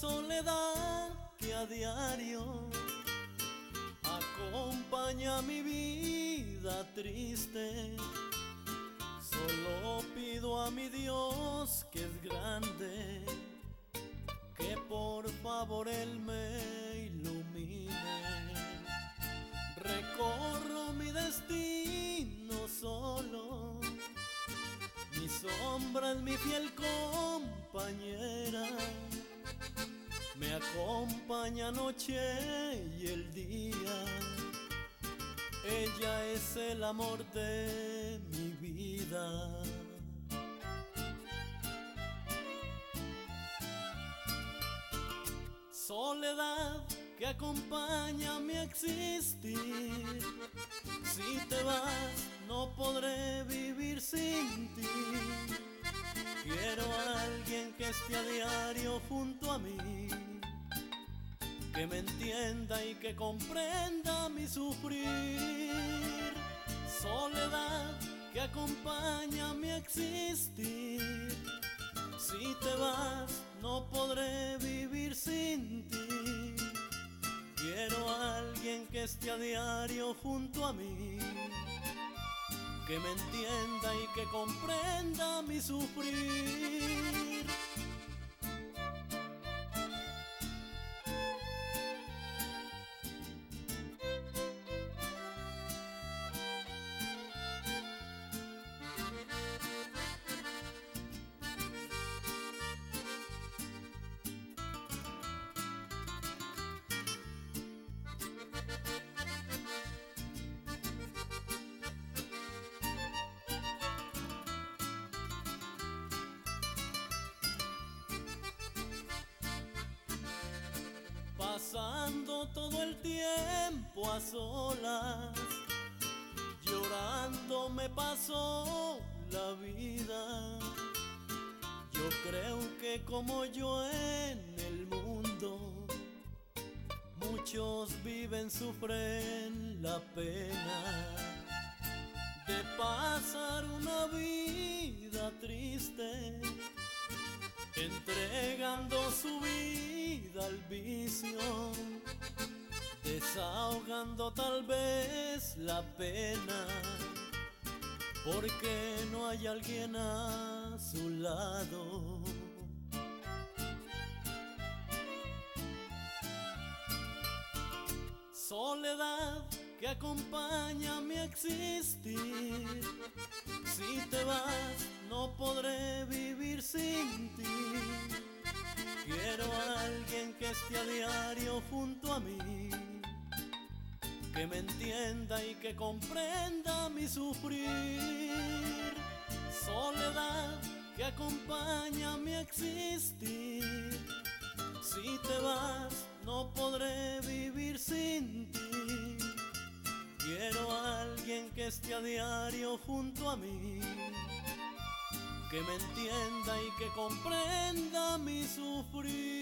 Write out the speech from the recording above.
soledad que a diario acompaña mi vida triste. Solo pido a mi Dios que es grande, que por favor Él me ilumine. Recorro mi destino solo, mi sombra es mi fiel compañera me acompaña noche y el día. Ella es el amor de mi vida. Soledad que acompaña mi existir. Si te vas, no podré vivir sin ti. Quiero a alguien que esté a diario junto a mí que me entienda y que comprenda mi sufrir. Soledad que acompaña mi existir. Si te vas, no podré vivir sin ti. Quiero a alguien que esté a diario junto a mí. Que me entienda y que comprenda mi sufrir. Pasando todo el tiempo a solas, llorando me pasó la vida. Yo creo que como yo en el mundo, muchos viven, sufren la pena de pasar una vida triste entregando su vida al vicio, desahogando tal vez la pena, porque no hay alguien a su lado. Soledad que acompaña mi existir, si te vas no podré vivir sin ti. Esté a diario junto a mí, que me entienda y que comprenda mi sufrir. Soledad que acompaña mi existir. Si te vas, no podré vivir sin ti. Quiero a alguien que esté a diario junto a mí que me entienda y que comprenda mi sufrir.